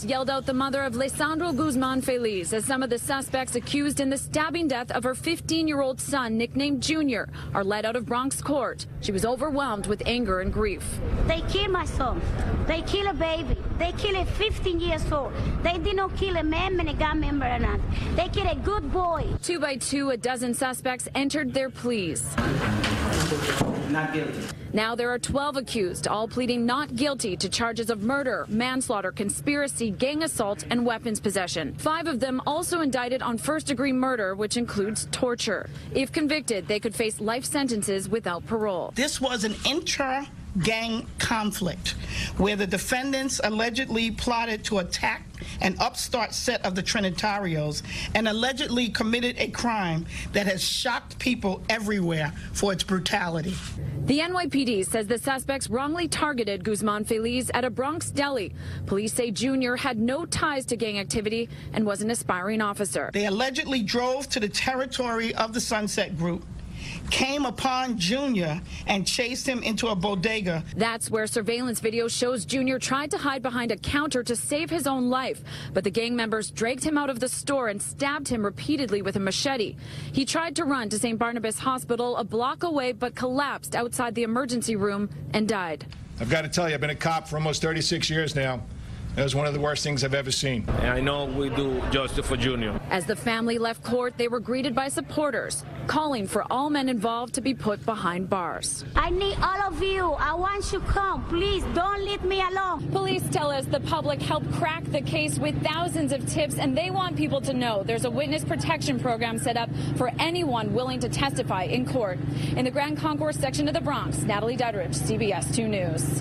yelled out the mother of Lesandro Guzman Feliz as some of the suspects accused in the stabbing death of her 15-year-old son, nicknamed Junior, are led out of Bronx court. She was overwhelmed with anger and grief. They killed my son. They killed a baby. They killed a 15 years old. They did not kill a man and a gang member or not. They killed a good boy. Two by two, a dozen suspects entered their pleas. Not guilty. Now there are 12 accused, all pleading not guilty to charges of murder, manslaughter, conspiracy, gang assault, and weapons possession. Five of them also indicted on first degree murder, which includes torture. If convicted, they could face life sentences without parole. This was an intra gang conflict where the defendants allegedly plotted to attack an upstart set of the Trinitarios and allegedly committed a crime that has shocked people everywhere for its brutality. The NYPD says the suspects wrongly targeted Guzman Feliz at a Bronx deli. Police say Junior had no ties to gang activity and was an aspiring officer. They allegedly drove to the territory of the Sunset Group came upon Junior and chased him into a bodega. That's where surveillance video shows Junior tried to hide behind a counter to save his own life, but the gang members dragged him out of the store and stabbed him repeatedly with a machete. He tried to run to St. Barnabas Hospital a block away, but collapsed outside the emergency room and died. I've got to tell you, I've been a cop for almost 36 years now. It was one of the worst things I've ever seen. And I know we do justice for Junior. As the family left court, they were greeted by supporters, calling for all men involved to be put behind bars. I need all of you. I want you to come. Please don't leave me alone. Police tell us the public helped crack the case with thousands of tips, and they want people to know there's a witness protection program set up for anyone willing to testify in court. In the Grand Concourse section of the Bronx, Natalie Duddridge, CBS 2 News.